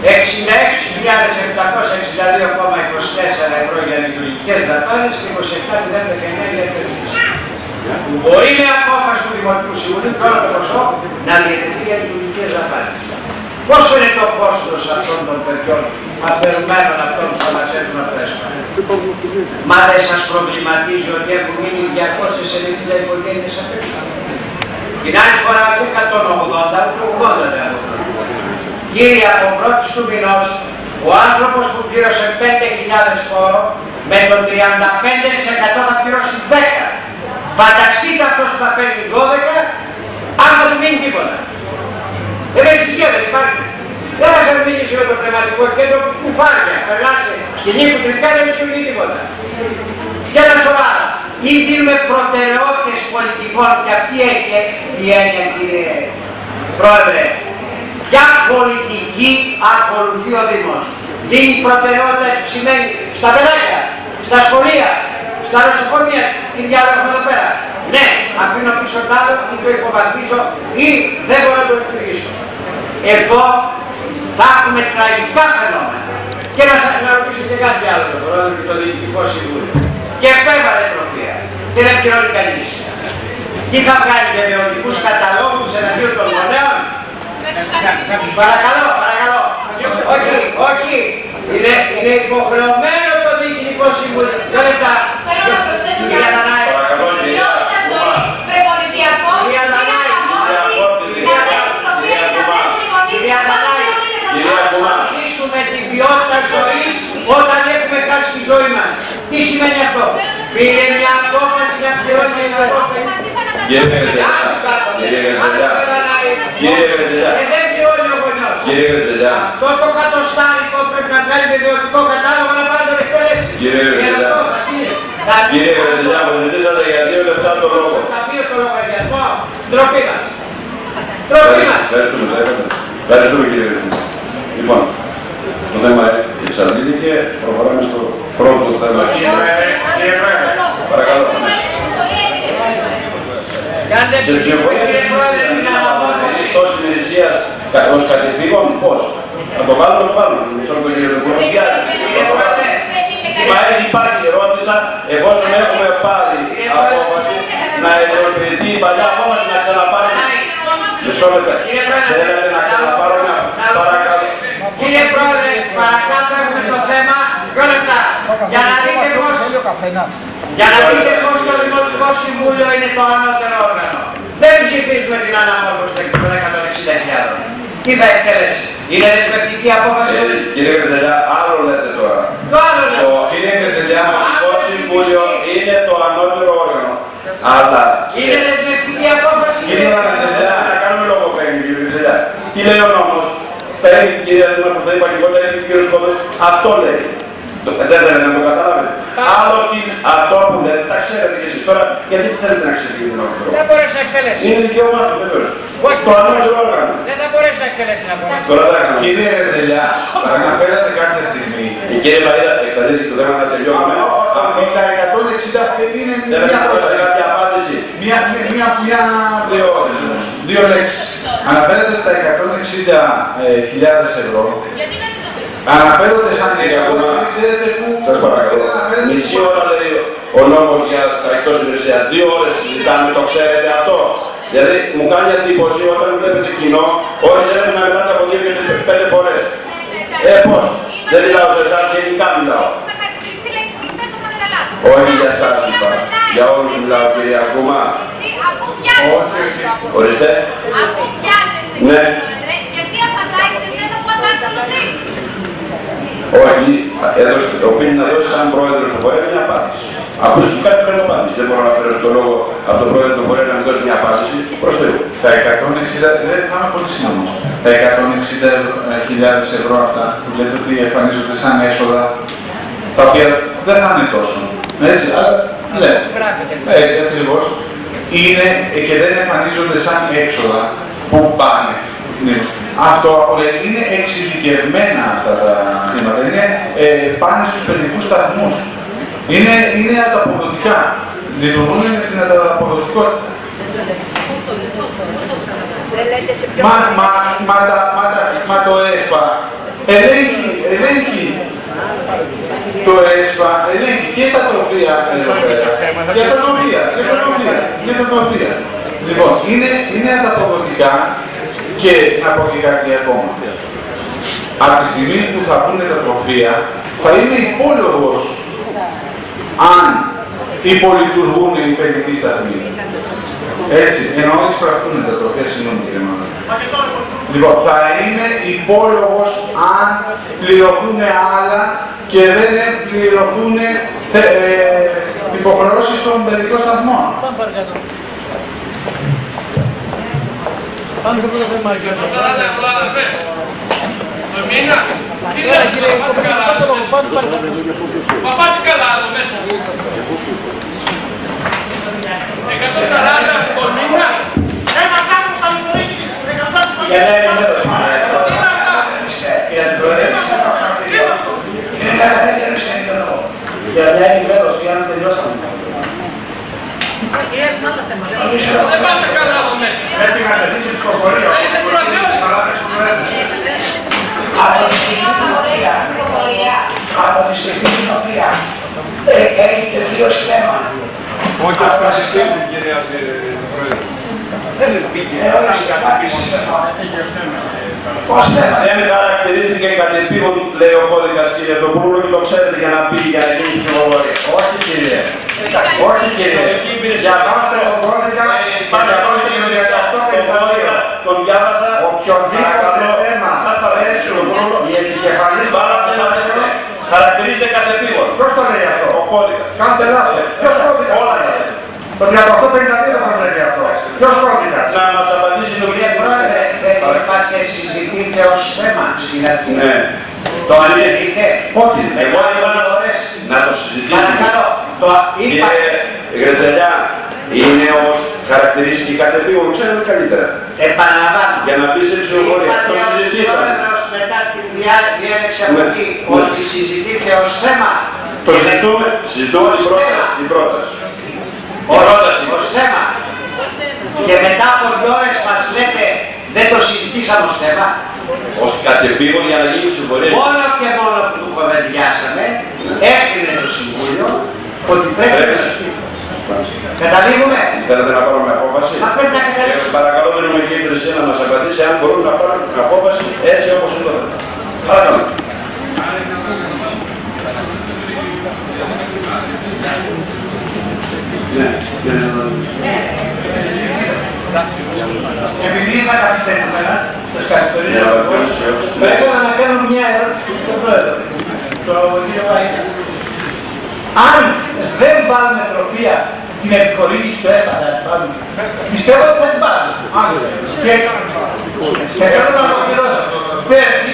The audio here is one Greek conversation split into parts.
66.762,24 ευρώ για λειτουργικές δαπάνες και 27.019 για επενδύσεις. Μπορεί με απόφαση του Δημοτικού Συμβουλίου τώρα το ποσό να διατεθεί για λειτουργικές δαπάνες. Πόσο είναι το κόστος αυτών των παιδιών, αφαιρουμένων αυτών που θα μας έρθουν από έσω. Μα δεν σας προβληματίζει ότι έχουν μείνει 290 οικογένειες απ' έξω. Την άλλη φορά όχι 180, ούτε 80 δεν Κύριε, από πρώτη σου μηνός, ο άνθρωπος που πλήρωσε 5.000 φόρο, με το 35% θα πληρώσει 10. Φανταστείτε αυτός που θα παίρνει 12, αν δεν μείνει τίποτα. Ευαισθησία δεν υπάρχει. Δεν θα σας μιλήσει για το πνευματικό κέντρο που κουφάρια, περνάσε στην ύπου τρυπικά δεν λειτουργεί τίποτα. Και ένα σοβαρά. Ή δίνουμε προτεραιότητες πολιτικών και αυτή έχει τη έννοια κύριε Πρόεδρε. Ποια πολιτική ακολουθεί ο Δήμος. Δίνει προτεραιότητα σημαίνει στα παιδάκια, στα σχολεία, στα νοσοκομεία, τι διάλογο εδώ πέρα. Ναι, αφήνω πίσω τ' άλλο ή το υποβαθμίζω ή δεν μπορώ να το λειτουργήσω. Εδώ θα έχουμε τραγικά φαινόμενα. Και να σας να ρωτήσω και κάτι άλλο το πρόεδρο και το Διοικητικό Συμβούλιο. Και επέβαλε τροφία και δεν πληρώνει κανείς. Τι θα βγάλει γεωργικούς καταλόγους εναντίον των γονέων; Παρακαλώ, παρακαλώ. Όχι, όχι. Είναι, είναι υποχρεωμένο το Διοικητικό Συμβούλιο. Δύο λεπτά. Κυρία Νανάη. Παρακαλώ, κυρία. Κυρία Νανάη. Κυρία Νανάη. Κυρία Ας Κουμά. αυξήσουμε την ποιότητα ζωής όταν έχουμε χάσει τη ζωή μας. Τι σημαίνει αυτό; Πήρε μια απόφαση να πληρώνει την απόφαση. Κύριε Βερζελιά. Κύριε Βερζελιά. Κύριε Βερζελιά. Και δεν πληρώνει ο γονιός. Κύριε Βερζελιά. Αυτό το κατοστάρικο πρέπει να βγάλει παιδιωτικό κατάλογο να πάρει τον εκπαίδευση. Κύριε Και Βερζελιά. αυτό θα είναι. Θα Κύριε Βερζελιά, μου ζητήσατε για δύο λεπτά το λόγο. Θα πει το λογαριασμό. Ντροπή μας. Ντροπή μας. Ευχαριστούμε, ευχαριστούμε. Ευχαριστούμε κύριε Βερζελιά. Λοιπόν, το θέμα εξαντλήθηκε. Προχωράμε στο πρώτο θέμα. Παρακαλώ. Και αν δεν Σε ψηφίσουμε ψηφοφορία κύριε Πρόεδρε ως κατευθύνων, πώς; Θα το βάλουμε, το βάλουμε. Μισό λεπτό κύριε Βερζελιά. Κύριε Πρόεδρε, Μα έχει υπάρχει ερώτησα, εφόσον έχουμε πάρει απόφαση να υλοποιηθεί η παλιά απόφαση να ξαναπάρει. Μισό λεπτό. Κύριε Πρόεδρε, Θέλετε να ξαναπάρουμε, παρακαλώ. Κύριε Πρόεδρε, παρακάτω έχουμε το θέμα. Δυο λεπτά. Για να δείτε πώς Για να δείτε πώς το Δημοτικό Συμβούλιο είναι το ανώτερο όργανο. Δεν ψηφίζουμε την αναμόρφωση των 160.000. Τι θα εκτελέσει. Είναι δεσμευτική απόφαση; Ε, Κύριε Κρυζελιά, άλλο λέτε τώρα. Το άλλο Το λέω. κύριε Κρυζελιά, Δημοτικό Συμβούλιο είναι το ανώτερο όργανο. Αλλά Είναι δεσμευτική απόφαση; Κύριε Κρυζελιά, να κάνουμε λόγο παίρνει κύριε Κρυζελιά. Τι λέει ο νόμος; Παίρνει κύριε Δημαρχό, θα είπα και εγώ, λέει ο κύριος Κόβος, αυτό λέει. Το, δεν θέλετε να το καταλάβετε. Άλλο τι, αυτό που λέτε, τα ξέρετε και εσείς τώρα, γιατί θέλετε να ξέρετε κύριε Δημαρχό. Δεν μπορέσει να εκτελέσεις. Είναι δικαίωμά του βεβαίως. Όχι. Το ανώτερο όργανο. Δεν θα μπορέσει να εκτελέσει να μπορέσει. Τώρα θα έκανα. Κύριε Ρεζελιά, αναφέρατε κάποια στιγμή Η κύριε Μαρίδα, εξαρτήθηκε το θέμα να τελειώνουμε. ότι τα 160 είναι Δεν μια θα δώσετε κάποια απάντηση. Μια, μια, μια, Δύο ώρες όμως. δύο λέξεις. Αναφέρατε τα 160.000 ευρώ. Αναφέρονται σαν Κύριε έξοδα, Ακούμα, δεν ξέρετε πού. Σας παρακαλώ. δεν αναφέρετε Μισή πού. ώρα λέει ο νόμος για τα εκτός υπηρεσίας. Δύο ώρες συζητάμε, το ξέρετε αυτό. Δηλαδή μου κάνει εντύπωση όταν βλέπετε κοινό, όλοι θέλουν να μιλάτε από δύο και πέντε φορές. Ε, πώς; Δεν μιλάω σε εσάς, γενικά μιλάω. Όχι για εσάς είπα. Για όλους μιλάω κύριε Ακούμα. Αφού βιάζεστε, Ορίστε. αφού βιάζεστε, Ναι. Πρόεδρε, γιατί απαντάει σε θέμα που θα ακολουθήσει. Όχι, έδωσε, οφείλει να δώσει σαν πρόεδρος του φορέα μια απάντηση. Ακούστηκε κάτι πρέπει να απάντηση. Δεν μπορώ να φέρω στο λόγο από τον πρόεδρο του φορέα να μην δώσει μια απάντηση. Προς Θεού. Τα 160, δεν θα είμαι πολύ σύντομος. Τα 160.000 ευρώ αυτά που λέτε ότι εμφανίζονται σαν έσοδα, τα οποία δεν θα είναι τόσο. Έτσι, αλλά λέτε. Γράφεται. Έτσι ακριβώς. Είναι ε, και δεν εμφανίζονται σαν έξοδα που πάνε. Ναι. Αυτό απολε- είναι εξειδικευμένα αυτά τα χρήματα. Είναι, ε, πάνε στους παιδικούς σταθμούς. Είναι, είναι ανταποδοτικά. Λειτουργούν με την ανταποδοτικότητα. Μα, μα, μα, τα- μα, τα- μα το ΕΣΠΑ ελέγχει, ελέγχει το ΕΣΠΑ, ελέγχει και τα τροφία εδώ πέρα. Και τα τροφία, και τα τροφία, και τα τροφία. Λοιπόν, είναι, είναι ανταποδοτικά και να πω και κάτι ακόμα. Από τη στιγμή που θα πούνε τα τροφία, θα είναι υπόλογος αν υπολειτουργούν οι παιδικοί σταθμοί. Έτσι, ενώ όχι σπραχτούν τα τροφία, συγγνώμη κύριε Μάνα. Λοιπόν, θα είναι υπόλογος αν πληρωθούν άλλα και δεν πληρωθούν ε, υποχρεώσεις των παιδικών σταθμών. Πάμε στο πρώτο θέμα, κύριε. Το 40 ευρώ, αδερφέ. Το μήνα. Τι λέει, κύριε, πάτε καλά. Μα πάτε καλά εδώ μέσα. 140 το μήνα. Ένας άνθρωπος θα λειτουργεί την εκατάσταση του Για να ενημέρωση. Τι είναι αυτά. Για την προέλευση. Για μια ενημέρωση, αν τελειώσαμε. Δεν πάτε καλά εδώ μέσα. Πρέπει να τεθεί σε ψηφοφορία. Είναι κουραβιόλι. Από τη στιγμή την οποία, από τη στιγμή την οποία ε, έχετε δύο θέμα. Όχι ως πρασινίδης, κυρία Πρόεδρε. Δεν πήγε. Ε, ορίστε, απάντηση λοιπόν. Πώς θέμα. Δεν χαρακτηρίστηκε κατεπήγον, λέει ο κώδικας κύριε Τοπούλου και το ξέρετε για να πει για να γίνει ψηφοφορία. Όχι κύριε. Όχι κύριε. Διαβάστε τον κώδικα. Παρακαλώ κύριε, τον κώδικα τον διάβασα. Οποιοδήποτε θέμα Σας παρακαλώ. η επικεφαλής Πάρα ένα θέμα. Χαρακτηρίζεται κατεπήγον. Ποιος το λέει αυτό; Ο κώδικας. Κάντε λάθος. Ποιος κώδικας; Όλα είναι. Το 1852 το προβλέπει αυτό. Ποιος κώδικας; Να μας απαντήσει το Κύριε Πρόεδρε, δεν είπατε συζητείτε ως θέμα στην αρχή. Ναι. Το ανέφηκε. Όχι. Εγώ είπα ώρες. να το συζητήσουμε. Παρακαλώ. Το είπα. Κύριε Γρετζελιά, είναι όμως χαρακτηρίστηκε κατεπήγον, ξέρετε καλύτερα. Επαναλαμβάνω. Για να μπει σε ψηφοφορία. Το Είπατε ως συζητήσαμε. πρόεδρος μετά τη διά- διένεξη από Ναι. εκεί Ναι. ότι συζητείτε ως θέμα. Το συζητούμε, συζητούμε την πρόταση. Την πρόταση. Η Ως, πρόταση. ως θέμα. Και μετά από δύο ώρες μας λέτε δεν το συζητήσαμε ως θέμα. Ως κατεπήγον για να γίνει ψηφοφορία. Μόνο και μόνο που το κουβεντιάσαμε, έκρινε το Συμβούλιο ότι πρέπει να Πρέπει. συζητήσουμε. Καταλήγουμε; Θέλετε να πάρουμε απόφαση; Μα πρέπει να Και καταλήξουμε. παρακαλώ την νομική υπηρεσία να μας απαντήσει αν μπορούν να πάρουν την απόφαση έτσι όπως είναι το θέμα. Παρακαλώ. Ναι, ναι, Επειδή θα καθυστερήσουμε, σας καθυστερήσω Ναι, εγώ, βεβαίως. θα ήθελα να κάνω μια ερώτηση στον Πρόεδρο, τον κύριο Βαϊνά. Αν δεν βάλουμε τροφία την επιχορήγηση του ΕΣΠΑ, πιστεύω ότι θα την πάρουμε. Και, και θέλω να ολοκληρώσω. Πέρσι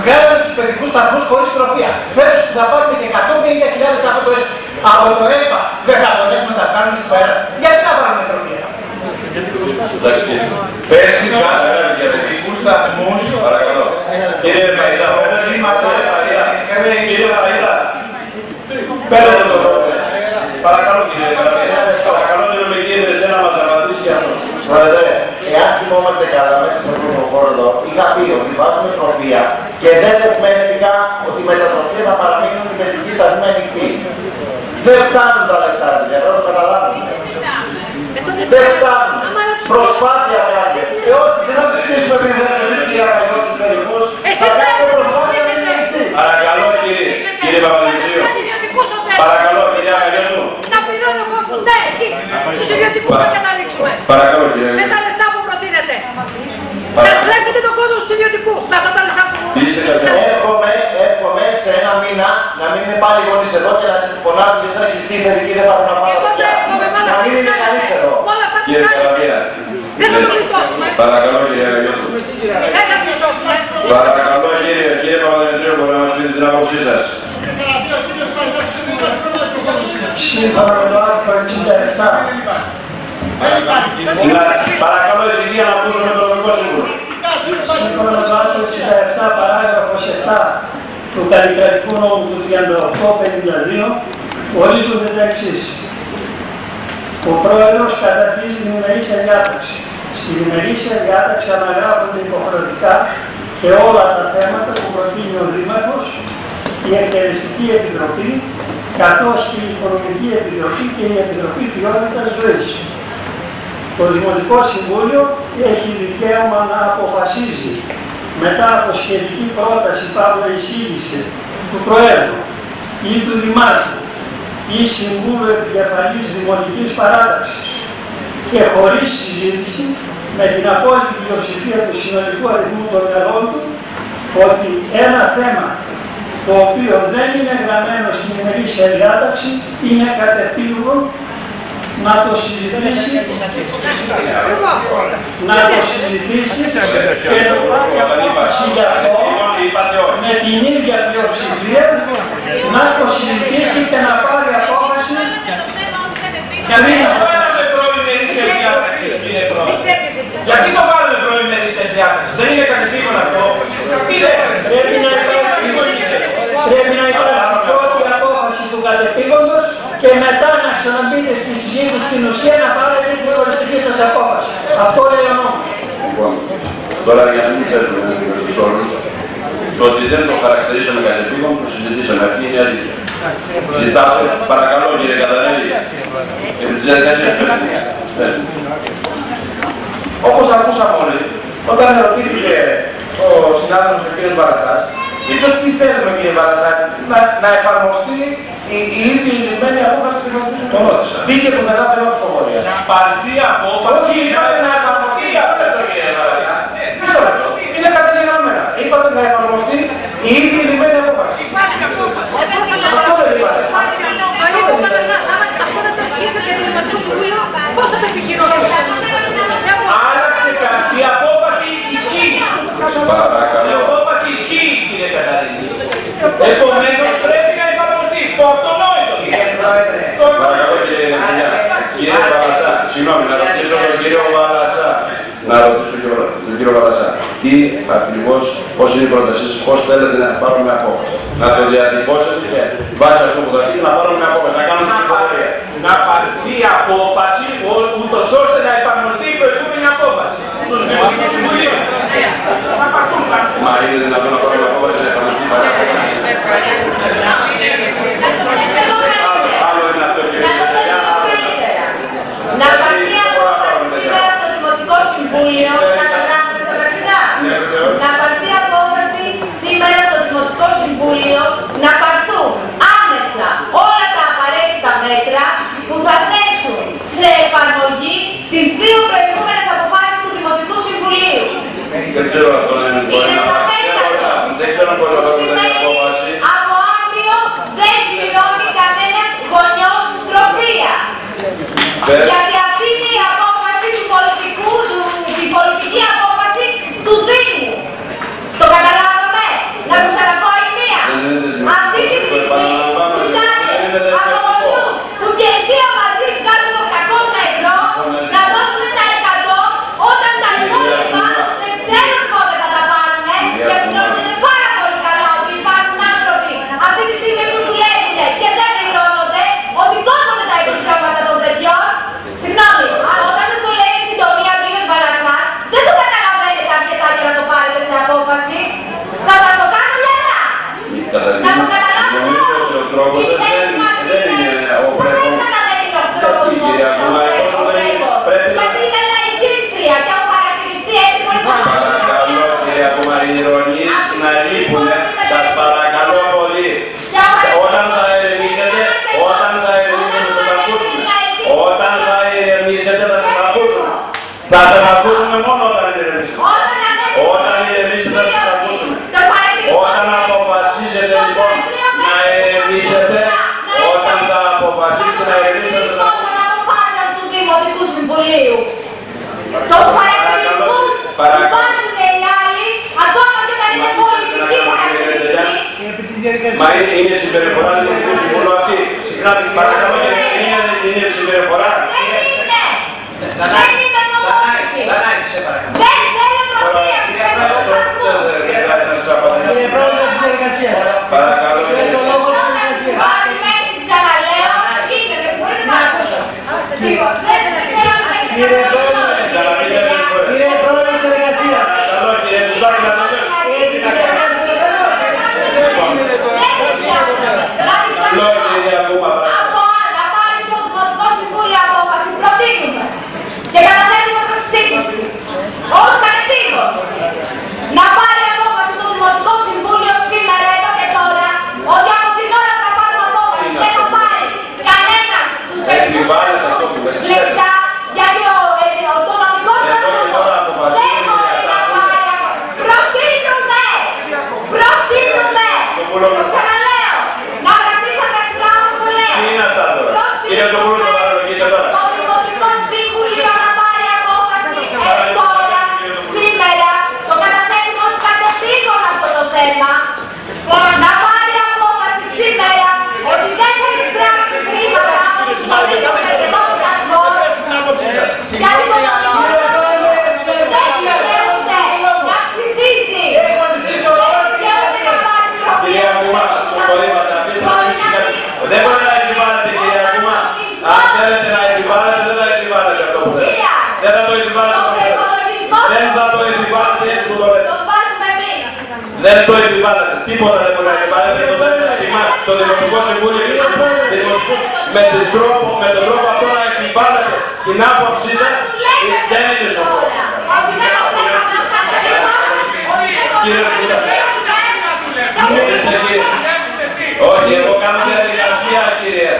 βγάλαμε τους παιδικούς σταθμούς χωρίς τροφία. Φέτος που θα πάρουμε και 150.000 από το ΕΣΠΑ. Από το ΕΣΠΑ δεν θα μπορέσουμε να τα κάνουμε στο αέρα. Γιατί να βάλουμε τροφία. Εντάξει, κύριε. Πέρσι Παρακαλώ, κάναμε κύριε. παιδικούς σταθμούς Παρακαλώ. Κύριε Παϊδά, κύριε Παϊδά, πέρα το λόγο. Παρακαλώ κύριε Παϊδά, παρακαλώ την νομική υπηρεσία να μας απαντήσει για αυτό. Πρόεδρε, εάν θυμόμαστε καλά μέσα σε αυτόν τον χώρο εδώ, είχα πει ότι βάζουμε τροφία και δεν δεσμεύτηκα ότι με τα τροφία θα παραμείνουν οι παιδικοί σταθμοί ανοιχτοί. Δεν φτάνουν τα λεφτά, δηλαδή, πρέπει να το καταλάβουμε. Δεν φτάνουν. Προσπάθεια κάνει. Και όχι, δεν θα τους κλείσουμε επειδή δεν είναι εσείς για να δω τους παιδικούς. Εσείς Θα κάνουμε θέλετε να προσπάθεια να είναι κλείσετε. ανοιχτοί. Παρακαλώ κύριε, κύριε Παπαδημητρίου. Παρακαλώ κυρία Αγιώτου. Να πληρώνει ο κόσμος. Ναι, εκεί. Στους ιδιωτικούς Πα- θα καταλήξουμε. Παρακαλώ κύριε Με τα Αγιώτου. λεφτά που προτείνετε. Παρα- Να στρέψετε τον κόσμο στους ιδιωτικούς. Με αυτά τα λεφτά που Είστε καλά. Εύχομαι, εύχομαι σε ένα μήνα να μην είναι πάλι γονείς εδώ και να φωνάζουν γιατί θα κλειστεί η παιδική δεν θα έχουν να φάνε Εγώ παιδιά. τρέχουμε με όλα Να αυτά μην που είναι κανείς κάνετε. εδώ. Με όλα αυτά που Κύριε κάνετε. Καραβία. Δεν θα το γλιτώσουμε. Παρακαλώ κύριε Αγιώτου. Δεν θα το γλιτώσουμε. Παρακαλώ κύριε, κύριε Παπαδημητρίου, μπορεί να μας πείτε την άποψή σας. Σύμφωνα με το άρθρο 67, Να- Παρακαλώ ησυχία να ακούσουμε τον νομικό σύμβουλο. σύμφωνα με το άρθρο 67 παράγραφος 7 του Καλλιτεχνικού νόμου του 3852 ορίζονται τα εξής. Ο πρόεδρος καταρτίζει την ημερήσια διάταξη. Στην ημερήσια διάταξη αναγράφονται υποχρεωτικά και όλα τα θέματα που προτείνουν προτείνει ο Δήμαρχος, η Εκτελεστική Επιτροπή, καθώς και η Οικονομική Επιτροπή και η Επιτροπή Ποιότητας Ζωής. Το Δημοτικό Συμβούλιο έχει δικαίωμα να αποφασίζει μετά από σχετική πρόταση παύλα εισήγηση του Προέδρου ή του Δημάρχου ή Συμβούλου Επικεφαλής Δημοτικής Παράταξης και χωρίς συζήτηση με την απόλυτη πλειοψηφία του συνολικού αριθμού των μελών του ότι ένα θέμα το οποίο δεν είναι γραμμένο στην ημερήσια διάταξη είναι κατευθύνουργο να το συζητήσει, να το συζητήσει και να πάρει απόφαση για αυτό με την ίδια πλειοψηφία να το συζητήσει και να πάρει απόφαση Για μην Το βάλαμε προημερήσια διάταξη, κύριε Πρόεδρε. Γιατί το βάλαμε προημερήσια διάταξη, δεν είναι κατευθύνον αυτό. Τι λέτε, Πρέπει να υπάρξει, πρέπει να υπάρξει πρώτη απόφαση του κατεπήγοντος και μετά να ξαναμπείτε στη συζήτηση στην ουσία να πάρετε την χωριστική σας απόφαση. Αυτό λέει ο νόμος. Λοιπόν, τώρα για να μην παίζουμε με τους όρους, το ότι δεν το χαρακτηρίσαμε κατεπήγον, το συζητήσαμε. Αυτή είναι η αλήθεια. Ζητάτε, παρακαλώ κύριε Κατανέλη, επί της διαδικασίας πέστε. Πέστε. Όπως ακούσαμε όλοι, όταν ερωτήθηκε ο συνάδελφος ο κ. Βαρασάς, είπε τι θέλουμε κύριε Βαρασά, να, να εφαρμοστεί η, η ίδια η λυμμένη απόφαση του Δημοτικού Το ρώτησα. Μπήκε που δεν θέλω ψηφοφορία. να πάρθει απόφαση Όχι, είπατε να εφαρμοστεί αυτό το κύριε Βαρασά. Μισό λεπτό. Είναι καταγεγραμμένα. Είπατε να εφαρμοστεί Επομένως πρέπει να εφαρμοστεί. Το αυτονόητο είναι. Το Παρακαλώ αυτονόητο. κύριε Γενιά. Κύριε Βαλασά, συγγνώμη, να ρωτήσω τον κύριο Βαλασά. Να ρωτήσω τον κύριο- τον κύριο Βαλασά. Τι ακριβώς, πώς είναι η πρότασή σας, πώς θέλετε να πάρουμε απόφαση; Να το διατυπώσετε και βάσει αυτό που θα πει να πάρουμε απόφαση, να κάνουμε ψηφοφορία. Να πάρθει απόφαση ο- ούτως ώστε να εφαρμοστεί η προηγούμενη απόφαση τους Δημοτικούς Συμβουλίους. Να πάρθουν κάτι. Μα είναι δυνατόν να πάρουμε απόφαση να εφαρμοστεί πάρα Άλλο είναι αυτό κύριε Γενιά, άλλο είναι αυτό. Να πάρει απόφαση σήμερα στο Δημοτικό Συμβούλιο, ya Δεν θα το επιβάλλετε έτσι που το λέτε. Δεν το επιβάλλετε. Τίποτα δεν μπορεί να επιβάλλετε στο το Δημοτικό Συμβούλιο. Με τον τρόπο, με τον τρόπο αυτό να επιβάλλετε την άποψή σας, δεν είναι σωστό. Κύριε Όχι, εγώ κάνω διαδικασία, κύριε.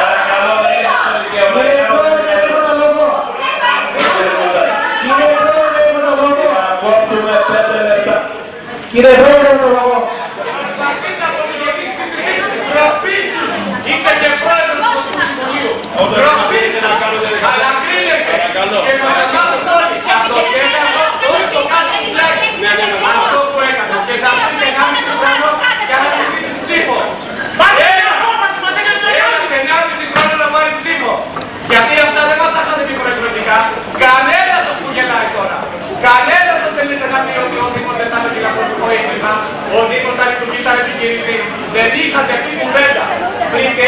Παρακαλώ, δεν είναι στο δικαιωμένο. Κύριε Πρόεδρε, έχω το λόγο. Είσαι και πρόεδρος του Δημοτικού Συμβουλίου. Όταν Ντροπή θα σου. να κάνω διαδικασία. Αλλά κρίνεσαι. Παρακαλώ. Και θα με μάθεις τώρα και αυτό και έκανα όχι το κάτω του πλάτη. Αυτό που έκανες. Και θα πεις ενάμιση χρόνο για να ζητήσεις ψήφο. Ένας ενάμιση χρόνο να πάρεις ψήφο. Γιατί αυτά δεν μας τα είχατε πει προεκλογικά. Κανένας σας που γελάει τώρα. Κανένας σας δεν ήρθε να πει ότι ο Δήμος δεν θα είναι φιλανθρωπικό ίδρυμα. Ο Δήμος θα λειτουργεί σαν επιχείρηση. Δεν είχατε πει κουβέντα. Πριν και